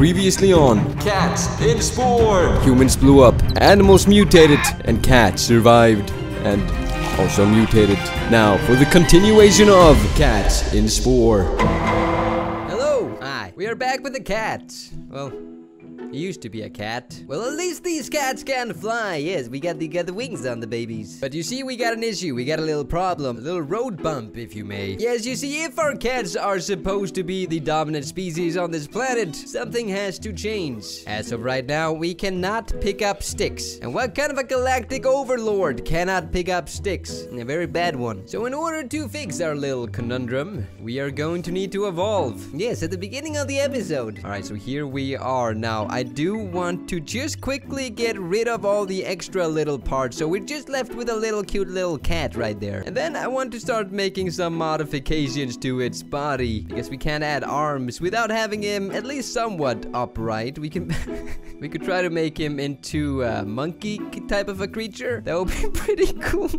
Previously on, Cats in Spore! humans blew up, animals mutated, and cats survived and also mutated. Now for the continuation of Cats in Spore. Hello! Hi, we are back with the cats. Well, he used to be a cat. Well, at least these cats can fly. Yes, we got the, got the wings on the babies. But you see, we got an issue. We got a little problem. A little road bump, if you may. Yes, you see, if our cats are supposed to be the dominant species on this planet, something has to change. As of right now, we cannot pick up sticks. And what kind of a galactic overlord cannot pick up sticks? A very bad one. So in order to fix our little conundrum, we are going to need to evolve. Yes, at the beginning of the episode. All right, so here we are now. I do want to just quickly get rid of all the extra little parts. So we're just left with a little cute little cat right there. And then I want to start making some modifications to its body. Because we can't add arms without having him at least somewhat upright. We can... we could try to make him into a monkey type of a creature. That would be pretty cool.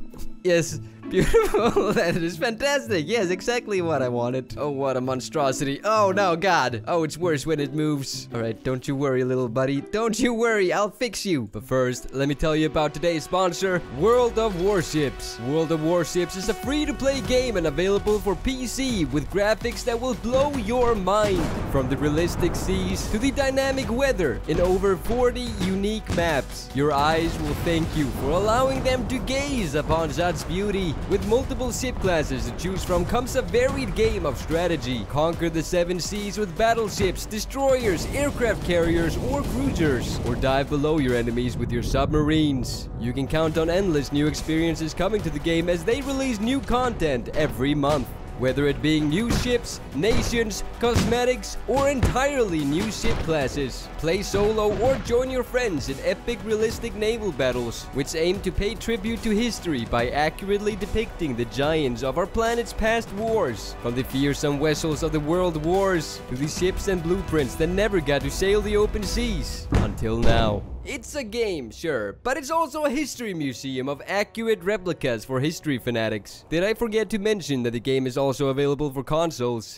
yes. Beautiful. that is fantastic. Yes, exactly what I wanted. Oh, what a monstrosity. Oh, no, God. Oh, it's worse when it moves. All right, don't you worry, little buddy. Don't you worry. I'll fix you. But first, let me tell you about today's sponsor, World of Warships. World of Warships is a free-to-play game and available for PC with graphics that will blow your mind. From the realistic seas to the dynamic weather in over 40 unique maps. Your eyes will thank you for allowing them to gaze upon such beauty. With multiple ship classes to choose from comes a varied game of strategy. Conquer the seven seas with battleships, destroyers, aircraft carriers, or cruisers. Or dive below your enemies with your submarines. You can count on endless new experiences coming to the game as they release new content every month. Whether it being new ships, nations, cosmetics, or entirely new ship classes. Play solo or join your friends in epic realistic naval battles, which aim to pay tribute to history by accurately depicting the giants of our planet's past wars. From the fearsome vessels of the world wars to the ships and blueprints that never got to sail the open seas. Until now. It's a game, sure, but it's also a history museum of accurate replicas for history fanatics. Did I forget to mention that the game is also available for consoles?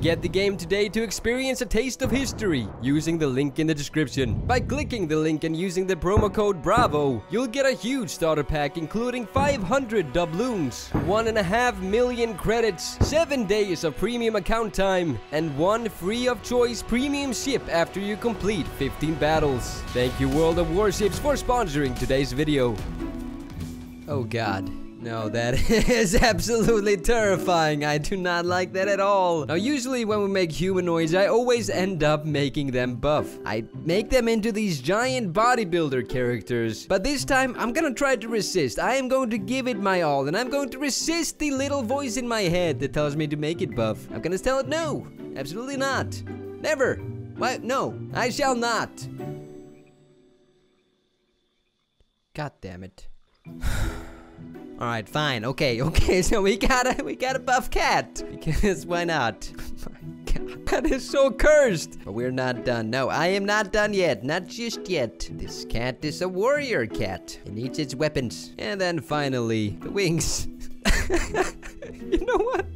Get the game today to experience a taste of history using the link in the description. By clicking the link and using the promo code BRAVO, you'll get a huge starter pack including 500 doubloons, 1.5 million credits, 7 days of premium account time, and one free of choice premium ship after you complete 15 battles. Thank you World of Warships for sponsoring today's video. Oh god. No, that is absolutely terrifying. I do not like that at all. Now, usually when we make humanoids, I always end up making them buff. I make them into these giant bodybuilder characters. But this time, I'm gonna try to resist. I am going to give it my all, and I'm going to resist the little voice in my head that tells me to make it buff. I'm gonna tell it no. Absolutely not. Never. Why? No, I shall not. God damn it. All right, fine. Okay, okay. So we got a we got a buff cat because why not? My God, that is so cursed. But we're not done. No, I am not done yet. Not just yet. This cat is a warrior cat. It needs its weapons. And then finally, the wings. you know what?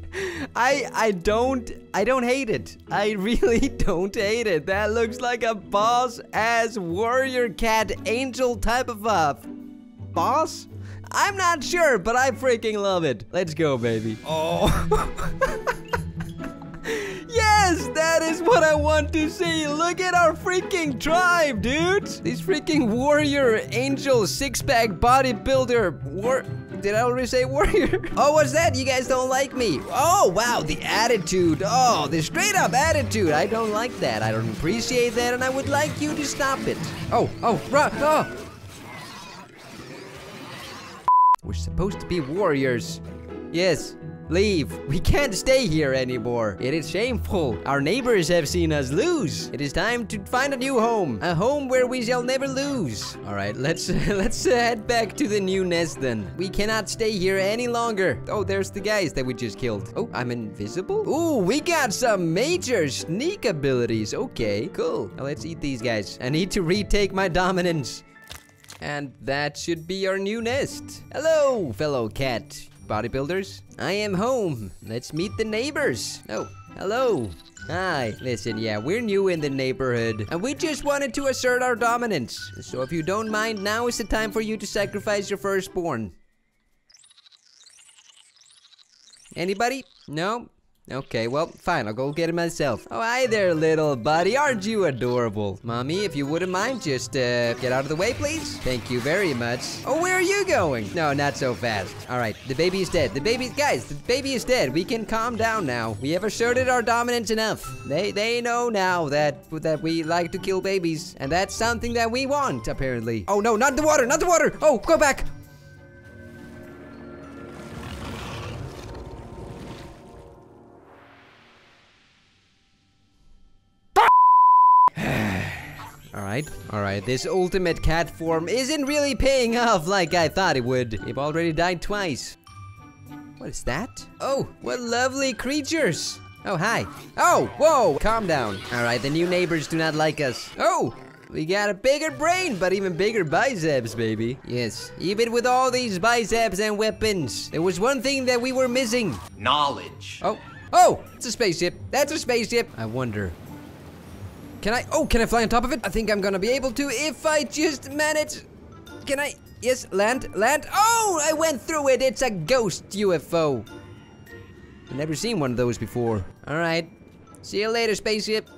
I I don't I don't hate it. I really don't hate it. That looks like a boss ass warrior cat angel type of a boss. I'm not sure, but I freaking love it. Let's go, baby. Oh. yes, that is what I want to see. Look at our freaking tribe, dudes. These freaking warrior angel six-pack bodybuilder war. Did I already say warrior? Oh, what's that? You guys don't like me. Oh, wow, the attitude. Oh, the straight up attitude. I don't like that. I don't appreciate that, and I would like you to stop it. Oh, oh, run. Oh. We're supposed to be warriors. Yes, leave. We can't stay here anymore. It is shameful. Our neighbors have seen us lose. It is time to find a new home. A home where we shall never lose. All right, let's let's head back to the new nest then. We cannot stay here any longer. Oh, there's the guys that we just killed. Oh, I'm invisible? Ooh, we got some major sneak abilities. Okay, cool. Now let's eat these guys. I need to retake my dominance. And that should be our new nest. Hello, fellow cat bodybuilders. I am home. Let's meet the neighbors. Oh, Hello. Hi. Listen, yeah, we're new in the neighborhood, and we just wanted to assert our dominance. So if you don't mind, now is the time for you to sacrifice your firstborn. Anybody? No? Okay, well, fine, I'll go get it myself. Oh, hi there, little buddy. Aren't you adorable? Mommy, if you wouldn't mind, just uh, get out of the way, please. Thank you very much. Oh, where are you going? No, not so fast. All right, the baby is dead. The baby, guys, the baby is dead. We can calm down now. We have asserted our dominance enough. They, they know now that that we like to kill babies, and that's something that we want, apparently. Oh no, not the water, not the water. Oh, go back. Alright, alright, this ultimate cat form isn't really paying off like I thought it would. You've already died twice. What is that? Oh, what lovely creatures! Oh, hi. Oh, whoa, calm down. Alright, the new neighbors do not like us. Oh, we got a bigger brain, but even bigger biceps, baby. Yes, even with all these biceps and weapons, there was one thing that we were missing. Knowledge. Oh, oh, it's a spaceship. That's a spaceship. I wonder. Can I, oh, can I fly on top of it? I think I'm gonna be able to if I just manage. Can I, yes, land, land. Oh, I went through it. It's a ghost UFO. I've never seen one of those before. All right, see you later, spaceship.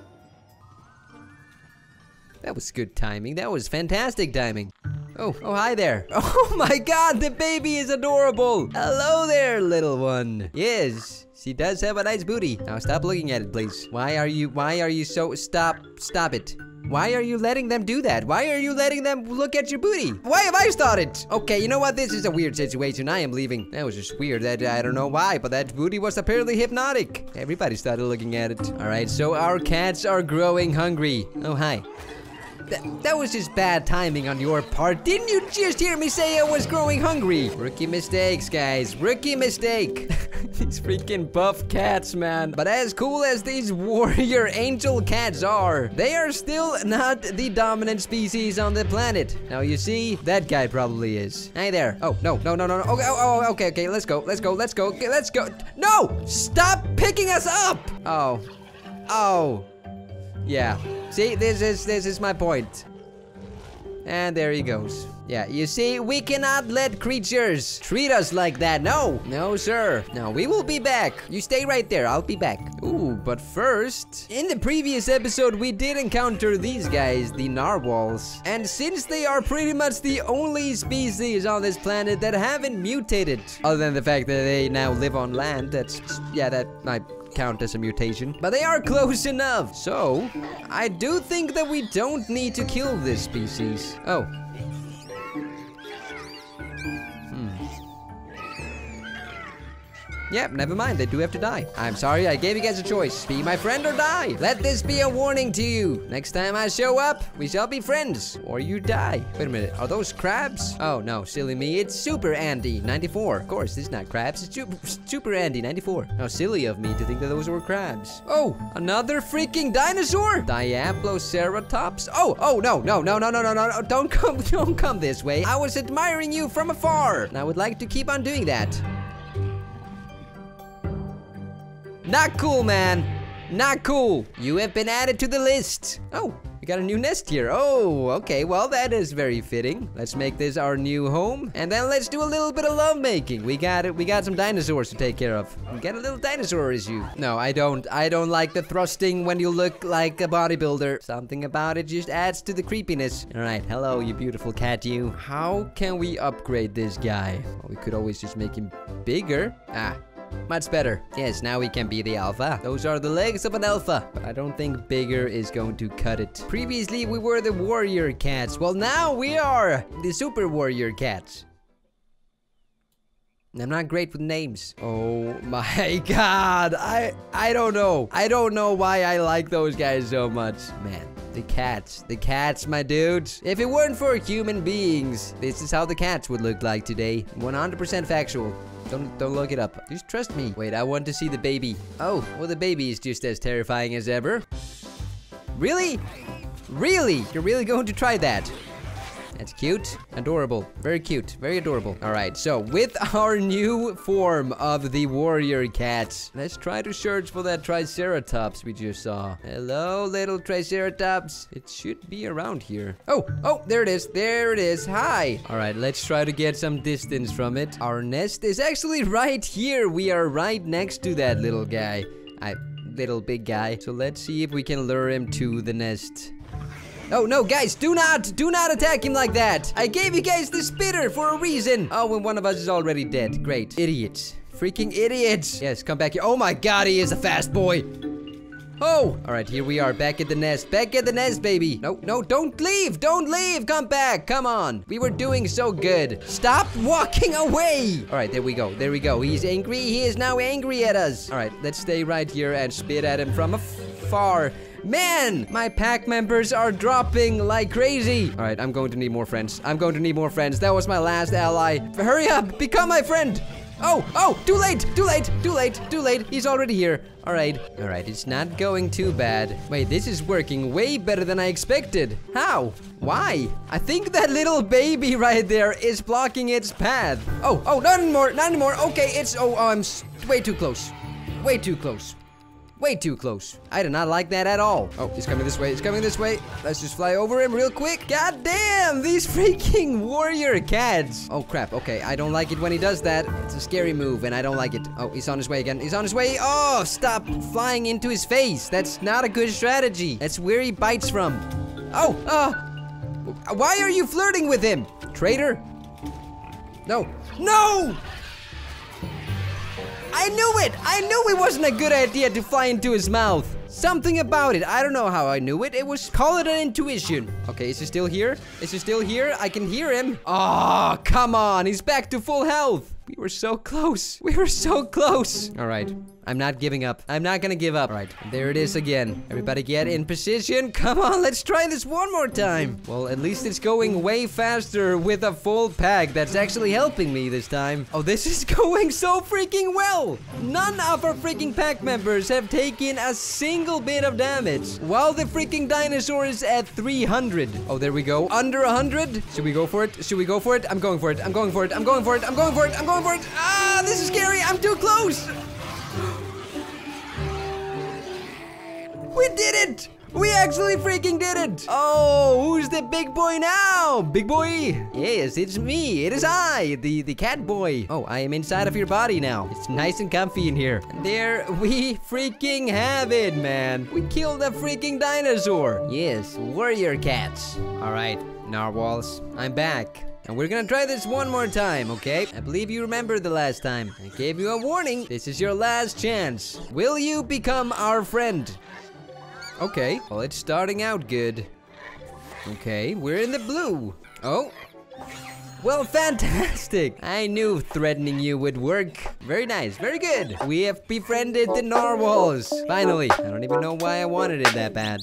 That was good timing. That was fantastic timing. Oh, oh, hi there. Oh my god, the baby is adorable. Hello there, little one. Yes, she does have a nice booty. Now stop looking at it, please. Why are you, why are you so, stop, stop it. Why are you letting them do that? Why are you letting them look at your booty? Why have I started? Okay, you know what? This is a weird situation. I am leaving. That was just weird. That I don't know why, but that booty was apparently hypnotic. Everybody started looking at it. All right, so our cats are growing hungry. Oh, hi. That, that was just bad timing on your part. Didn't you just hear me say I was growing hungry? Rookie mistakes, guys. Rookie mistake. these freaking buff cats, man. But as cool as these warrior angel cats are, they are still not the dominant species on the planet. Now, you see, that guy probably is. Hey there. Oh, no, no, no, no, no. Okay, oh, oh, okay, okay. Let's go, let's go, let's go, okay, let's go. No! Stop picking us up! Oh. Oh. Yeah. See, this is this is my point. And there he goes. Yeah, you see, we cannot let creatures treat us like that. No, no, sir. No, we will be back. You stay right there. I'll be back. Ooh, but first, in the previous episode, we did encounter these guys, the narwhals. And since they are pretty much the only species on this planet that haven't mutated, other than the fact that they now live on land, that's, yeah, that might count as a mutation. But they are close enough. So, I do think that we don't need to kill this species. Oh. Yep, never mind. They do have to die. I'm sorry. I gave you guys a choice. Be my friend or die. Let this be a warning to you. Next time I show up, we shall be friends or you die. Wait a minute. Are those crabs? Oh, no. Silly me. It's Super Andy 94. Of course, it's not crabs. It's Super, super Andy 94. How silly of me to think that those were crabs. Oh, another freaking dinosaur. Diabloceratops. Oh, oh, no, no, no, no, no, no, no. Don't come, don't come this way. I was admiring you from afar. And I would like to keep on doing that. Not cool, man. Not cool. You have been added to the list. Oh, we got a new nest here. Oh, okay. Well, that is very fitting. Let's make this our new home. And then let's do a little bit of lovemaking. We got it. We got some dinosaurs to take care of. We got a little dinosaur issue. No, I don't. I don't like the thrusting when you look like a bodybuilder. Something about it just adds to the creepiness. All right. Hello, you beautiful cat, you. How can we upgrade this guy? Well, we could always just make him bigger. Ah, much better. Yes, now we can be the alpha. Those are the legs of an alpha. But I don't think bigger is going to cut it. Previously, we were the warrior cats. Well, now we are the super warrior cats. I'm not great with names. Oh my god. I I don't know. I don't know why I like those guys so much. Man, the cats. The cats, my dudes. If it weren't for human beings, this is how the cats would look like today. 100% factual. Don't don't look it up. Just trust me. Wait, I want to see the baby. Oh, well the baby is just as terrifying as ever. Really? Really? You're really going to try that? That's cute. Adorable. Very cute. Very adorable. All right, so with our new form of the warrior cat, let's try to search for that Triceratops we just saw. Hello, little Triceratops. It should be around here. Oh, oh, there it is. There it is. Hi. All right, let's try to get some distance from it. Our nest is actually right here. We are right next to that little guy. I little big guy. So let's see if we can lure him to the nest. Oh, no, guys, do not, do not attack him like that. I gave you guys the spitter for a reason. Oh, and one of us is already dead. Great. Idiots. Freaking idiots. Yes, come back here. Oh my god, he is a fast boy. Oh! Alright, here we are, back at the nest. Back at the nest, baby! No, no, don't leave! Don't leave! Come back! Come on! We were doing so good. Stop walking away! Alright, there we go. There we go. He's angry. He is now angry at us. Alright, let's stay right here and spit at him from afar. Man, my pack members are dropping like crazy. All right, I'm going to need more friends. I'm going to need more friends. That was my last ally. Hurry up, become my friend. Oh, oh, too late, too late, too late, too late. He's already here. All right, all right, it's not going too bad. Wait, this is working way better than I expected. How? Why? I think that little baby right there is blocking its path. Oh, oh, not anymore, not anymore. Okay, it's, oh, oh I'm way too close. Way too close. Way too close. I did not like that at all. Oh, he's coming this way. He's coming this way. Let's just fly over him real quick. God damn, these freaking warrior cats. Oh, crap. Okay, I don't like it when he does that. It's a scary move, and I don't like it. Oh, he's on his way again. He's on his way. Oh, stop flying into his face. That's not a good strategy. That's where he bites from. Oh, uh, why are you flirting with him? Traitor? No. No! I knew it! I knew it wasn't a good idea to fly into his mouth. Something about it. I don't know how I knew it. It was, call it an intuition. Okay, is he still here? Is he still here? I can hear him. Oh, come on. He's back to full health. We were so close. We were so close. All right. I'm not giving up. I'm not gonna give up. All right, there it is again. Everybody get in position. Come on, let's try this one more time. Well, at least it's going way faster with a full pack. That's actually helping me this time. Oh, this is going so freaking well. None of our freaking pack members have taken a single bit of damage, while the freaking dinosaur is at 300. Oh, there we go. Under 100. Should we go for it? Should we go for it? I'm going for it. I'm going for it. I'm going for it. I'm going for it. I'm going for it. Ah, this is scary. I'm too close. Did it! We actually freaking did it! Oh, who's the big boy now? Big boy? Yes, it's me. It is I, the, the cat boy. Oh, I am inside of your body now. It's nice and comfy in here. And there we freaking have it, man. We killed a freaking dinosaur. Yes, warrior cats. All right, narwhals, I'm back. And we're gonna try this one more time, okay? I believe you remember the last time. I gave you a warning. This is your last chance. Will you become our friend? Okay, well, it's starting out good. Okay, we're in the blue. Oh. Well, fantastic! I knew threatening you would work. Very nice, very good. We have befriended the narwhals. Finally. I don't even know why I wanted it that bad.